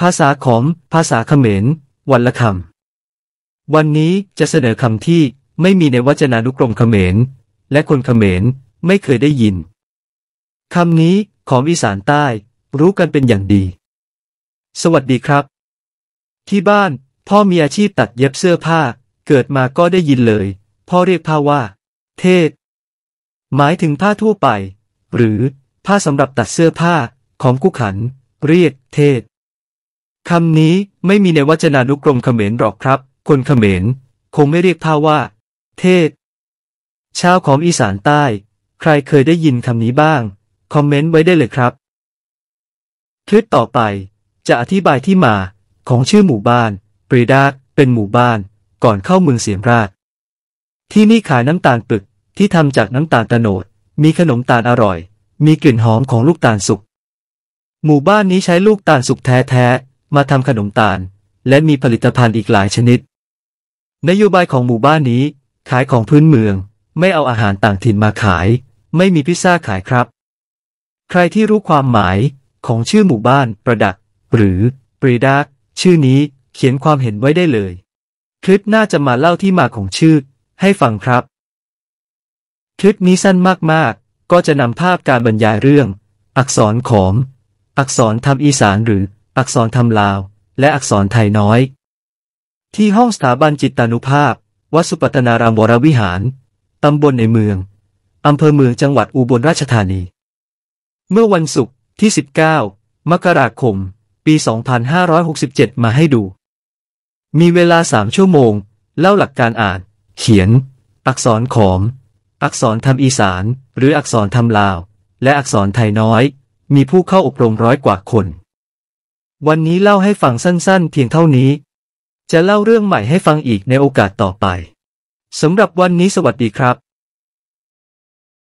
ภาษาขอมภาษาเขมร วันละคำ วันนี้จะเสนอคำที่ไม่มีในวจนานุกรมเขมร และคนเขมรไม่เคยได้ยินคำนี้ของอีสานใต้รู้กันเป็นอย่างดี สวัสดีครับ ที่บ้านพ่อมีอาชีพตัดเย็บเสื้อผ้า เกิดมาก็ได้ยินเลย พ่อเรียกผ้าว่า เทศ หมายถึงผ้าทั่วไป หรือผ้าสำหรับตัดเสื้อผ้าของกุขัน เรียกเทศ คำนี้ไม่มีในวจนานุกรมเขมรหรอกครับ คนเขมรคงไม่เรียกผ้าว่า เทศ ชาวของอีสานใต้ ใครเคยได้ยินคำนี้บ้าง คอมเมนต์ไว้ได้เลยครับ คลิปต่อไปจะอธิบายที่มาของชื่อหมู่บ้านปรีดาเป็นหมู่บ้านก่อนเข้าเมืองเสียมราช ที่นี่ขายน้ำตาลปึกที่ทำจากน้ำตาลตะโนด มีขนมตาลอร่อย มีกลิ่นหอมของลูกตาลสุก หมู่บ้านนี้ใช้ลูกตาลสุกแท้ มาทำขนมตาล และมีผลิตภัณฑ์อีกหลายชนิด นโยบายของหมู่บ้านนี้ ขายของพื้นเมือง ไม่เอาอาหารต่างถิ่นมาขาย ไม่มีพิซซ่าขายครับ ใครที่รู้ความหมายของชื่อหมู่บ้านประดัก หรือปรีดาชื่อนี้เขียนความเห็นไว้ได้เลย คลิปน่าจะมาเล่าที่มาของชื่อ ให้ฟังครับ คลิปนี้สั้นมากๆ ก็จะนำภาพการบรรยายเรื่อง อักษรขอม อักษรทำอีสานหรือ อักษรทำลาว และอักษรไทยน้อย ที่ห้องสถาบันจิตานุภาพ วัดสุปัตนารามวรวิหาร ตำบลในเมือง อำเภอเมืองจังหวัดอุบลราชธานี เมื่อวันศุกร์ที่ 19 มกราคม ปี 2567 มาให้ดู มีเวลา3ชั่วโมง เล่าหลักการอ่าน เขียน อักษรขอม อักษรทำอีสาน หรืออักษรทำลาว และอักษรไทยน้อย มีผู้เข้าอบรมร้อยกว่าคน วันนี้เล่าให้ฟังสั้นๆ เพียงเท่านี้ จะเล่าเรื่องใหม่ให้ฟังอีกในโอกาสต่อไป สำหรับวันนี้สวัสดีครับ